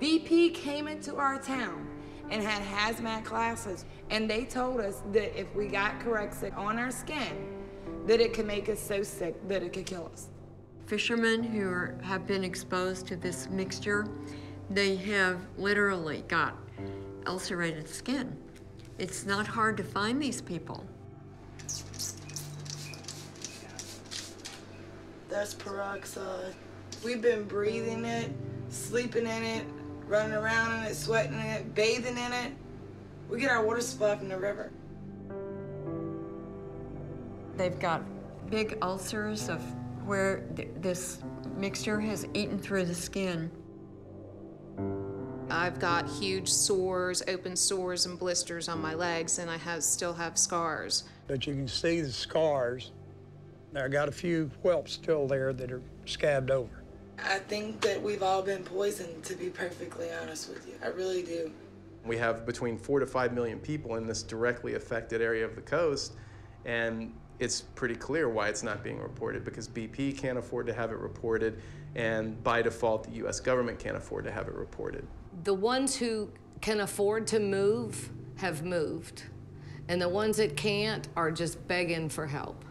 BP came into our town and had hazmat classes, and they told us that if we got Corexit on our skin, that it could make us so sick that it could kill us. Fishermen who are, have been exposed to this mixture, they have literally got ulcerated skin. It's not hard to find these people. That's peroxide. We've been breathing it, sleeping in it, running around in it, sweating in it, bathing in it. We get our water supply from the river. They've got big ulcers of where th- this mixture has eaten through the skin. I've got huge sores, open sores and blisters on my legs, and I have, still have scars. But you can see the scars. Now, I got a few whelps still there that are scabbed over. I think that we've all been poisoned, to be perfectly honest with you. I really do. We have between four to five million people in this directly affected area of the coast, and it's pretty clear why it's not being reported because BP can't afford to have it reported, and by default, the US government can't afford to have it reported. The ones who can afford to move have moved, and the ones that can't are just begging for help.